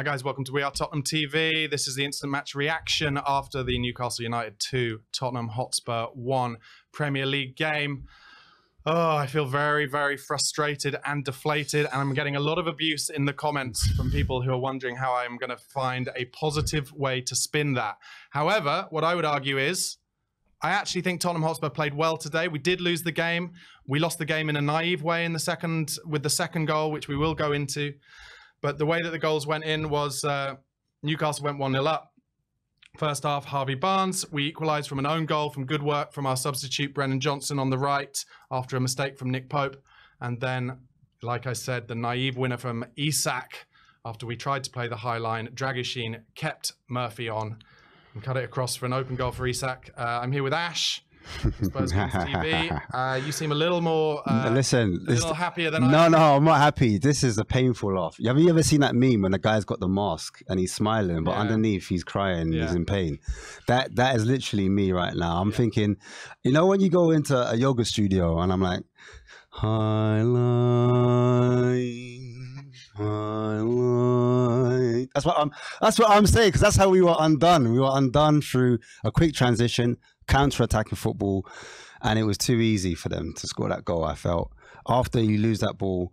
Hi guys, welcome to We Are Tottenham TV. This is the instant match reaction after the Newcastle United 2, Tottenham Hotspur 1 Premier League game. Oh, I feel very, very frustrated and deflated, and I'm getting a lot of abuse in the comments from people who are wondering how I'm going to find a positive way to spin that. However, what I would argue is I actually think Tottenham Hotspur played well today. We did lose the game. We lost the game in a naive way in the second with the second goal, which we will go into. But the way that the goals went in was uh, Newcastle went 1 0 up. First half, Harvey Barnes. We equalised from an own goal from good work from our substitute, Brennan Johnson, on the right after a mistake from Nick Pope. And then, like I said, the naive winner from Isak after we tried to play the high line. Dragusin kept Murphy on and cut it across for an open goal for Isak. Uh, I'm here with Ash. TV. Uh, you seem a little more. Uh, Listen, a little happier than no, I. no, I'm not happy. This is a painful laugh. Have you ever seen that meme when the guy's got the mask and he's smiling, but Yeah. underneath he's crying, Yeah. he's in pain? That that is literally me right now. I'm thinking, you know, when you go into a yoga studio and I'm like, highlight, That's what I'm. That's what I'm saying because that's how we were undone. We were undone through a quick transition, counter-attacking football, and it was too easy for them to score that goal. I felt after you lose that ball.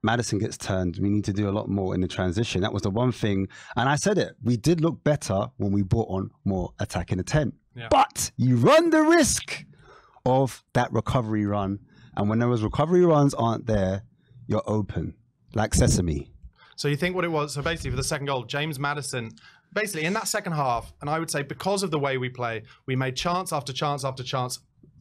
Maddison gets turned. We need to do a lot more in the transition. That was the one thing. And I said it. We did look better when we brought on more attacking intent. Yeah. But you run the risk of that recovery run. And when those recovery runs aren't there, you're open. Like sesame. So you think what it was? So basically, for the second goal, James Maddison, basically in that second half, and I would say because of the way we play, we made chance after chance after chance,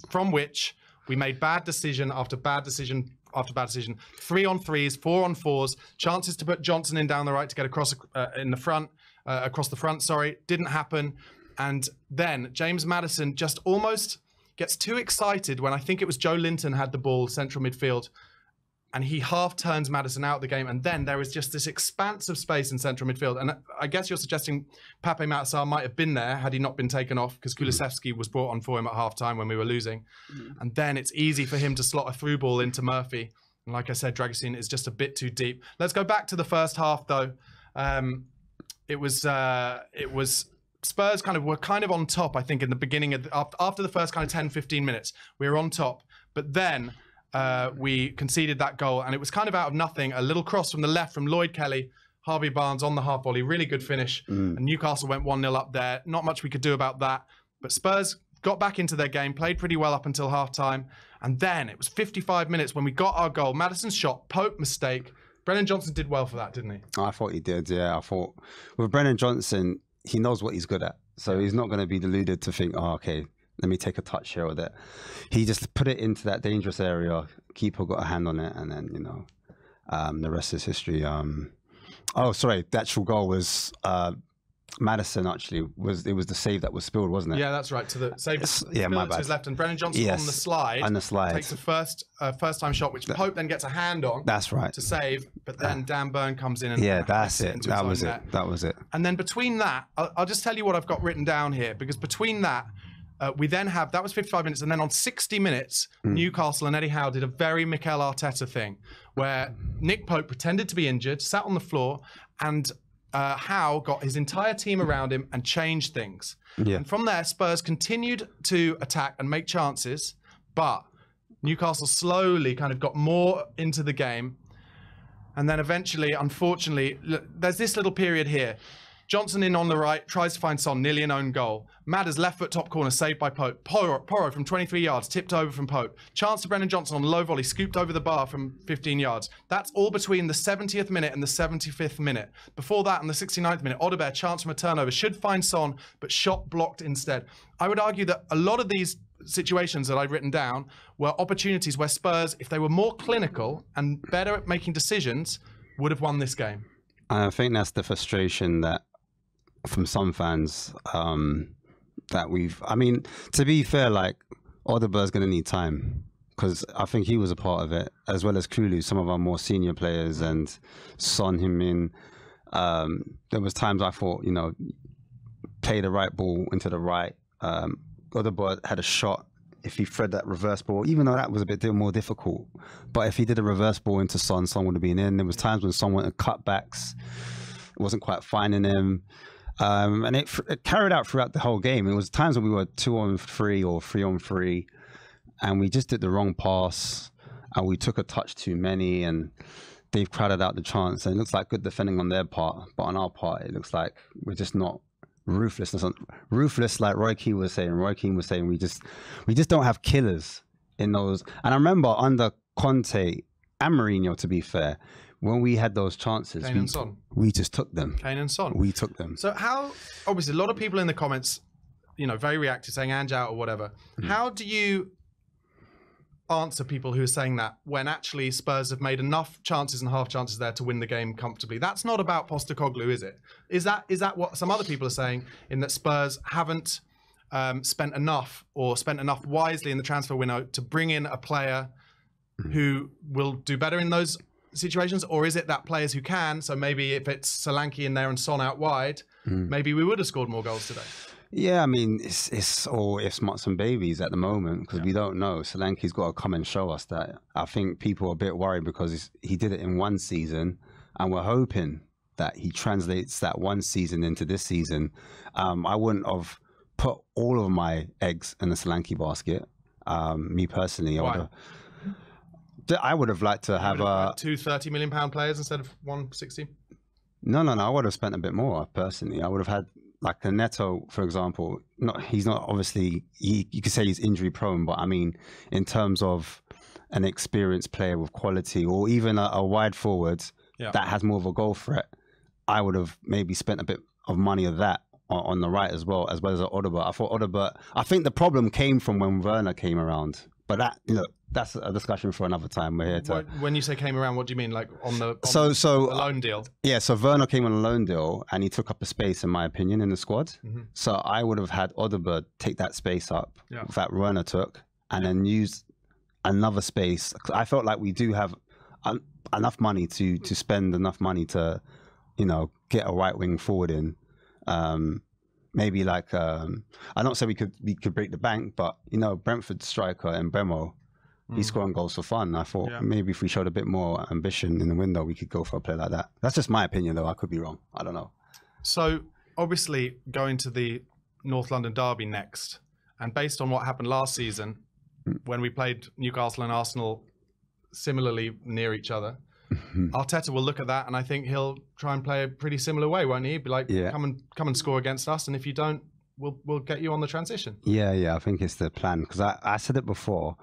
from which we made bad decision after bad decision after bad decision. Three on threes, four on fours, chances to put Johnson in down the right to get across uh, in the front, uh, across the front. Sorry, didn't happen. And then James Maddison just almost gets too excited when I think it was Joelinton had the ball central midfield and he half turns Maddison out of the game, and then there is just this expanse of space in central midfield. And I guess you're suggesting Pape Matar Sarr might have been there had he not been taken off because Kulusevski was brought on for him at half time when we were losing. And then it's easy for him to slot a through ball into Murphy. And like I said, Dragusin is just a bit too deep. Let's go back to the first half though. Um, it was uh, it was Spurs kind of were kind of on top, I think, in the beginning of the, after the first kind of 10, 15 minutes. We were on top, but then uh, we conceded that goal, and it was kind of out of nothing. A little cross from the left from Lloyd Kelly, Harvey Barnes on the half volley, really good finish. And Newcastle went 1 0 up there. Not much we could do about that. But Spurs got back into their game, played pretty well up until half time. And then it was 55 minutes when we got our goal. Maddison shot, Pope mistake. Brennan Johnson did well for that, didn't he? I thought he did. Yeah, I thought with Brennan Johnson, he knows what he's good at. So he's not going to be deluded to think, oh, okay, let me take a touch here with it. He just put it into that dangerous area. Keeper got a hand on it, and then you know, um, the rest is history. Um, oh, sorry, the actual goal was uh, Maddison. Actually, was it was the save that was spilled, wasn't it? Yeah, that's right. To the save Yes, yeah, my bad. to his left, and Brennan Johnson Yes, on the slide. on the slide. takes the first uh, first time shot, which Pope then gets a hand on That's right. to save. But then Dan Burn comes in and Yeah, that's it. That was it. net. That was it. And then between that, I'll, I'll just tell you what I've got written down here because between that, uh, we then have that was 55 minutes, and then on 60 minutes, Hmm. Newcastle and Eddie Howe did a very Mikel Arteta thing where Nick Pope pretended to be injured, sat on the floor, and uh, Howe got his entire team around him and changed things. Yeah. And from there, Spurs continued to attack and make chances, but Newcastle slowly kind of got more into the game. And then eventually, unfortunately, look, there's this little period here. Johnson in on the right, tries to find Son, nearly an own goal. Madders left foot top corner, saved by Pope. Porro, Porro from 23 yards, tipped over from Pope. Chance to Brennan Johnson on low volley, scooped over the bar from 15 yards. That's all between the 70th minute and the 75th minute. Before that, in the 69th minute, Odobert, chance from a turnover, should find Son, but shot blocked instead. I would argue that a lot of these situations that I've written down were opportunities where Spurs, if they were more clinical and better at making decisions, would have won this game. I think that's the frustration that from some fans um, that we've. I mean, to be fair, like Odobert's going to need time because I think he was a part of it as well as Kulu, some of our more senior players, and Son him in. Um, there was times I thought, you know, play the right ball into the right. Um, Odobert had a shot. If he thread that reverse ball, even though that was a bit more difficult, but if he did a reverse ball into Son, Son would have been in. There was times when went at cutbacks wasn't quite finding him. Um, and it, it, carried out throughout the whole game. It was times when we were two on three or three on three, and we just did the wrong pass, and we took a touch too many, and they've crowded out the chance. And it looks like good defending on their part, but on our part, it looks like we're just not ruthlessness. Ruthless, like Roy Keane was saying. Roy Keane was saying we just we just don't have killers in those. And I remember under Conte and Mourinho, to be fair, when we had those chances, Kane we, and Son. we just took them. Kane and Son. We took them. So how obviously a lot of people in the comments, you know, very reactive saying Ange out or whatever. Hmm. How do you answer people who are saying that when actually Spurs have made enough chances and half chances there to win the game comfortably? That's not about Postecoglou, is it? Is that is that what some other people are saying in that Spurs haven't um, spent enough or spent enough wisely in the transfer window to bring in a player Hmm. who will do better in those situations, or is it that players who can? So maybe if it's Solanke in there and Son out wide, Hmm. maybe we would have scored more goals today. Yeah, I mean, it's it's all ifs, smarts, and babies at the moment because we don't know. Solanke's got to come and show us that. I think people are a bit worried because he did it in one season, and we're hoping that he translates that one season into this season. Um, I wouldn't have put all of my eggs in the Solanke basket. Um, me personally, I Why? would have. I would have liked to have have a had two 30 million pound players instead of 160. no, no, no. I would have spent a bit more personally. I would have had like a Neto, for example. Not he's not obviously he, you could say he's injury prone, but I mean in terms of an experienced player with quality, or even a, a wide forward Yeah. that has more of a goal threat, I would have maybe spent a bit of money of that on, on the right as well, as well as Odobert. I thought Odobert. I think the problem came from when Werner came around, but that you know that's a discussion for another time. We're here to. When, you say came around, what do you mean? Like on the, on So so the loan deal? yeah, so Werner came on a loan deal and he took up a space, in my opinion, in the squad. Mhm. So I would have had Odobert take that space up Yeah. that Werner took and then use another space. I felt like we do have un- enough money to to spend enough money to, you know, get a right wing forward in. Um, maybe like um, I don't say we could we could break the bank, but you know, Brentford striker and Mbeumo. He's scoring goals for fun. I thought Mm. Yeah. maybe if we showed a bit more ambition in the window, we could go for a play like that. That's just my opinion, though. I could be wrong. I don't know. So obviously going to the North London derby next, and based on what happened last season, Hmm. when we played Newcastle and Arsenal similarly near each other, Arteta will look at that, and I think he'll try and play a pretty similar way, won't he? Be like, Yeah. come and come and score against us, and if you don't, we'll we'll get you on the transition. Yeah, yeah, I think it's the plan because I, I said it before.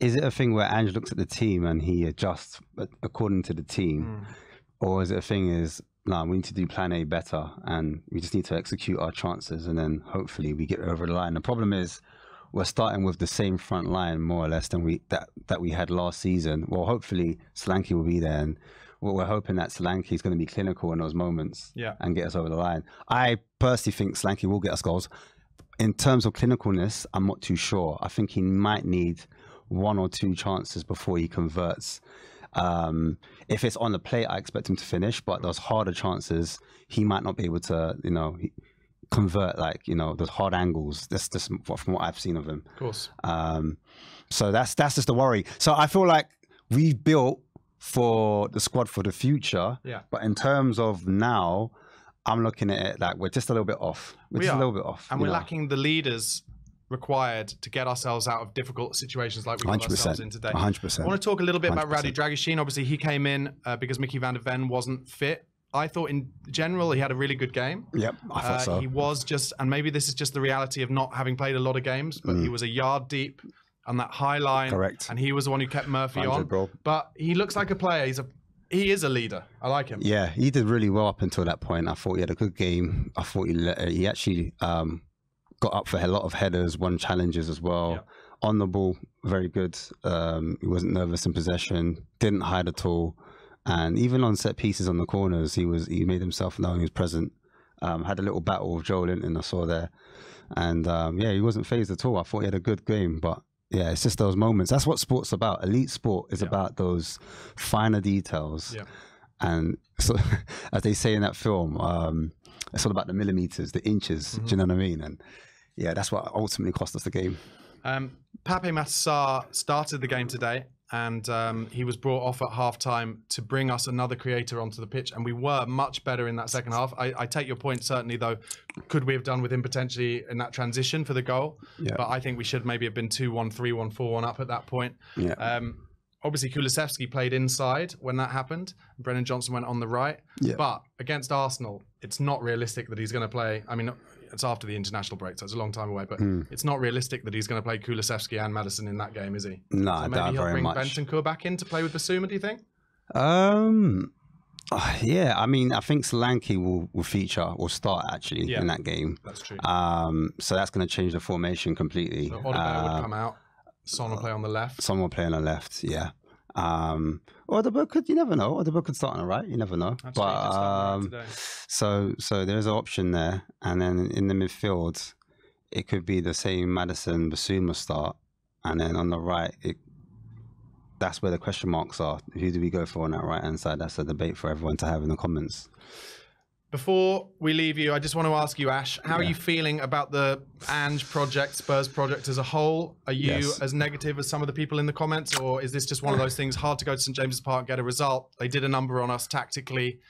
Is it a thing where Ange looks at the team and he adjusts according to the team, mm. or is it a thing is no, we need to do plan A better and we just need to execute our chances and then hopefully we get over the line. The problem is we're starting with the same front line more or less than we that that we had last season. Well, hopefully Solanke will be there and. Well, we're hoping that Solanke is going to be clinical in those moments Yeah. and get us over the line. I personally think Solanke will get us goals in terms of clinicalness, I'm not too sure. I think he might need one or two chances before he converts. Um, if it's on the plate, I expect him to finish, but those harder chances, he might not be able to, you know, convert like you know those hard angles. That's just from what I've seen of him. Of course. Um, so that's that's just the worry. So I feel like we've built for the squad for the future. Yeah. But in terms of now, I'm looking at it like we're just a little bit off. We're We just are. a little bit off. And we're know. lacking the leaders required to get ourselves out of difficult situations like we got 100%. ourselves in today. 100%. I want to talk a little bit about 100%. Radu Dragusin. Obviously, he came in uh, because Micky van de Ven wasn't fit. I thought in general he had a really good game. Yep, I thought Uh, so. He was just, and maybe this is just the reality of not having played a lot of games, but he was a yard deep on that high line. Mm. Correct. And he was the one who kept Murphy 100, on. bro. But he looks like a player. He's a he is a leader. I like him. Yeah, he did really well up until that point. I thought he had a good game. I thought he he actually um, got up for a lot of headers, won challenges as well. Yeah. On the ball, very good. Um, he wasn't nervous in possession, didn't hide at all, and even on set pieces on the corners, he was he made himself known. He was present. Um, had a little battle with Joelinton. I saw there, and um, yeah, he wasn't phased at all. I thought he had a good game, but. Yeah, it's just those moments. That's what sport's about. Elite sport is Yeah. about those finer details Yeah. and so as they say in that film um it's all about the millimeters the inches Mm-hmm. do you know what i mean and yeah that's what ultimately cost us the game Um, Pape Massar started the game today, and um, he was brought off at halftime to bring us another creator onto the pitch, and we were much better in that second half. I, I take your point certainly, though. Could we have done with him potentially in that transition for the goal? Yeah. But I think we should maybe have been 2 1, 3 1, 4 1 up at that point. Yeah. Um, obviously, Kulusevski played inside when that happened. Brennan Johnson went on the right. Yeah. But against Arsenal, it's not realistic that he's going to play. I mean, it's after the international break, so it's a long time away. But Hmm. it's not realistic that he's going to play Kulusevski and Maddison in that game, is he? No, So I maybe he'll bring much. Bentancur back in to play with Bissouma. Do you think? Um, uh, yeah, I mean, I think Solanke will, will feature, will start actually Yeah. in that game. That's true. Um, so that's going to change the formation completely. so Uh, would come out. Will play on the left. someone will play on the left, yeah. Um, or the book could, you never know. Or the book could start on the right, you never know. Actually, but he did start on um, right so, so there's an option there, and then in the midfield, it could be the same Maddison Bissouma start, and then on the right, it, that's where the question marks are. Who do we go for on that right hand side? That's a debate for everyone to have in the comments. Before we leave you, I just want to ask you, Ash, how are you feeling about the Ange project, Spurs project as a whole? Are you Yes. as negative as some of the people in the comments, or is this just one of those things hard to go to St James's Park, get a result? They did a number on us tactically.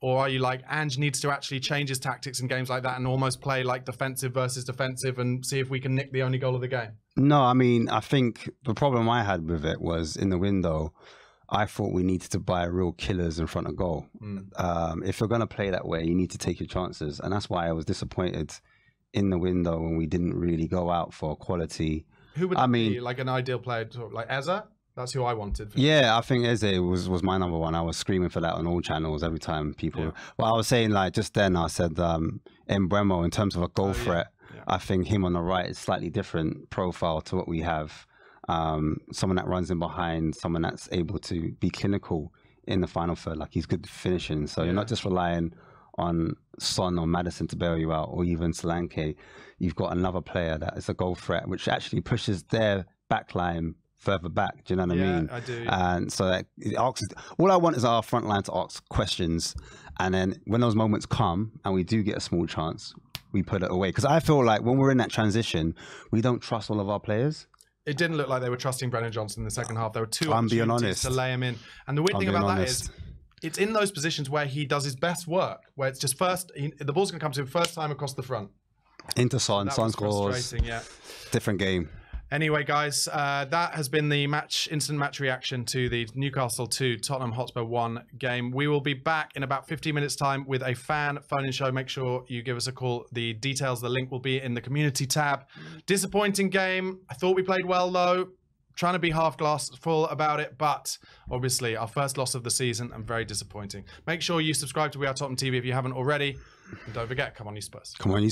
Or are you like, Ange needs to actually change his tactics in games like that and almost play like defensive versus defensive and see if we can nick the only goal of the game? No, I mean, I think the problem I had with it was in the window. I thought we needed to buy real killers in front of goal. Um, if you're going to play that way, you need to take your chances, and that's why I was disappointed in the window when we didn't really go out for quality. Who would I that mean- be? Like an ideal player, to, like Eze? That's who I wanted. Yeah, I think Eze was was my number one. I was screaming for that on all channels every time people. Yeah. Well, I was saying like just then I said um Mbeumo in terms of a goal Oh, yeah. threat. Yeah. I think him on the right is slightly different profile to what we have. Um, someone that runs in behind, someone that's able to be clinical in the final third. Like he's good finishing. So you're not just relying on Son or Maddison to bail you out, or even Solanke. You've got another player that is a goal threat, which actually pushes their backline further back. Do you know what I yeah, mean? I do. And so that it asks, all I want is our front line to ask questions. And then when those moments come and we do get a small chance, we put it away. Because I feel like when we're in that transition, we don't trust all of our players. It didn't look like they were trusting Brennan Johnson in the second half. There were two I'm being honest. to lay him in. And the weird I'm thing about honest. that is, it's in those positions where he does his best work, where it's just first, he, the ball's going to come to him first time across the front. Into Son, That Son was yeah. different game. Anyway, guys, uh, that has been the match, instant match reaction to the Newcastle 2, Tottenham Hotspur 1 game. We will be back in about 15 minutes' time with a fan phone in show. Make sure you give us a call. The details, the link will be in the community tab. Disappointing game. I thought we played well, though. Trying to be half glass full about it, but obviously our first loss of the season and very disappointing. Make sure you subscribe to We Are Tottenham TV if you haven't already. And don't forget, come on, you Spurs. Come on, you